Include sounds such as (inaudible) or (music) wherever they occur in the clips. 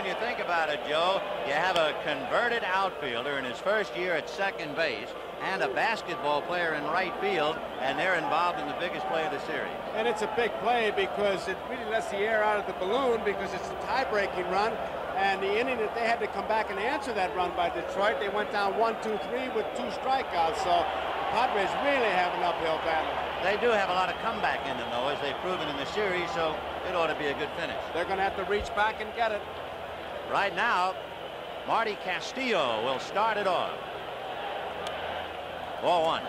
when you think about it, Joe. You have a converted outfielder in his first year at second base and a basketball player in right field, and they're involved in the biggest play of the series. And it's a big play because it really lets the air out of the balloon because it's a tie-breaking run. And the inning that they had to come back and answer that run by Detroit, they went down one, two, three with two strikeouts. So the Padres really have an uphill battle. They do have a lot of comeback in them, though, as they've proven in the series, so it ought to be a good finish. They're going to have to reach back and get it. Right now, Marty Castillo will start it off. Ball one.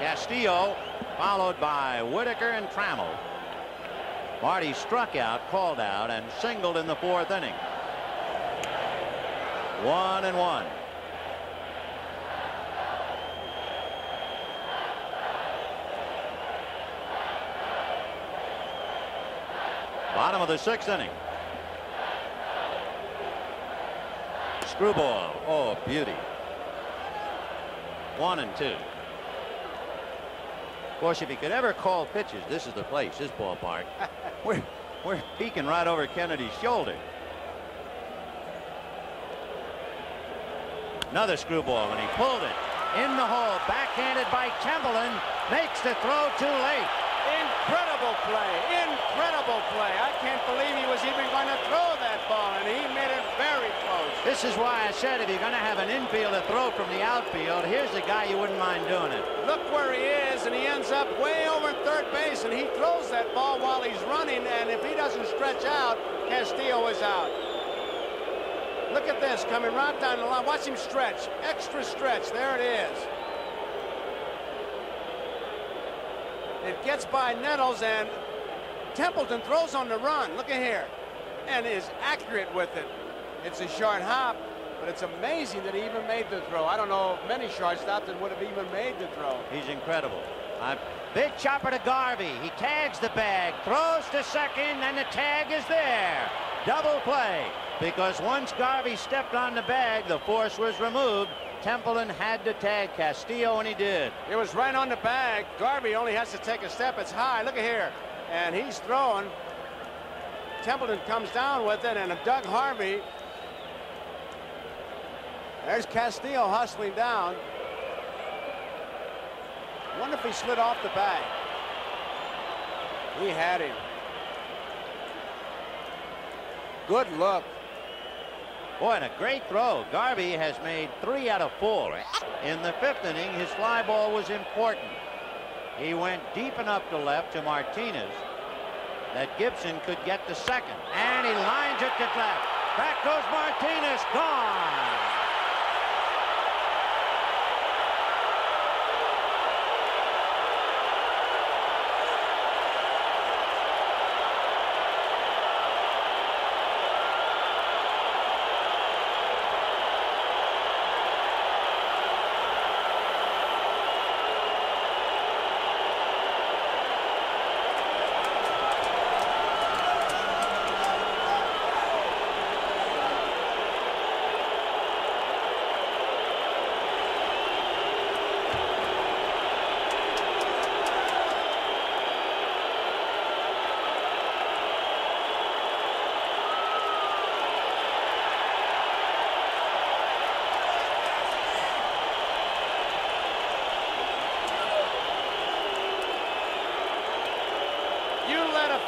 Castillo followed by Whitaker and Trammell. Marty struck out, called out, and singled in the fourth inning. One and one. Bottom of the sixth inning. Screwball. Oh, beauty. One and two. Of course, if he could ever call pitches, this is the place, this ballpark. (laughs) we're, we're peeking right over Kennedy's shoulder. Another screwball, and he pulled it in the hole, backhanded by Templeton, makes the throw too late. Incredible play. Incredible play. I can't believe he was even going to throw that ball, and he made it very close. This is why I said if you're going to have an infielder throw from the outfield, here's the guy you wouldn't mind doing it. Look where he is, and he ends up way over third base, and he throws that ball while he's running, and if he doesn't stretch out, Castillo is out. Look at this, coming right down the line. Watch him stretch. Extra stretch. There it is. It gets by Nettles and Templeton throws on the run. Look at here. And is accurate with it. It's a short hop, but it's amazing that he even made the throw. I don't know if many shortstops that would have even made the throw. He's incredible. Uh, big chopper to Garvey. He tags the bag, throws to second, and the tag is there. Double play. Because once Garvey stepped on the bag, the force was removed. Templeton had to tag Castillo, and he did. It was right on the bag. Garvey only has to take a step. It's high. Look at here. And he's throwing. Templeton comes down with it, and Doug Harvey. There's Castillo hustling down. Wonder if he slid off the bag. He had him. Good look. Boy, and a great throw. Garvey has made three out of four. In the fifth inning, his fly ball was important. He went deep enough to left to Martinez that Gibson could get the second. And he lines it to left. Back goes Martinez. Gone.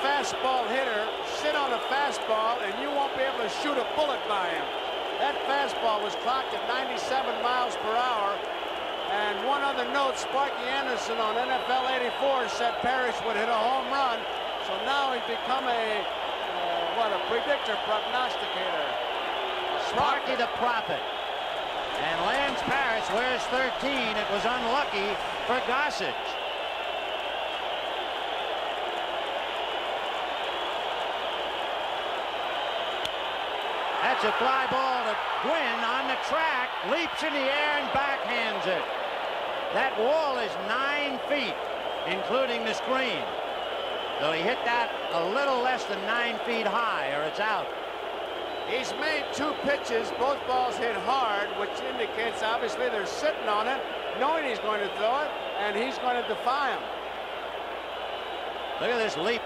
Fastball hitter sit on a fastball and you won't be able to shoot a bullet by him. That fastball was clocked at 97 miles per hour. And one other note, Sparky Anderson on NFL 84 said Parrish would hit a home run. So now he's become a, uh, what, a predictor, prognosticator. Sparky the prophet. And Lance Parrish wears 13. It was unlucky for Gossage. That's a fly ball to Gwynn on the track, leaps in the air and backhands it. That wall is nine feet, including the screen. So he hit that a little less than nine feet high, or it's out. He's made two pitches. Both balls hit hard, which indicates obviously they're sitting on it, knowing he's going to throw it, and he's going to defy him. Look at this leap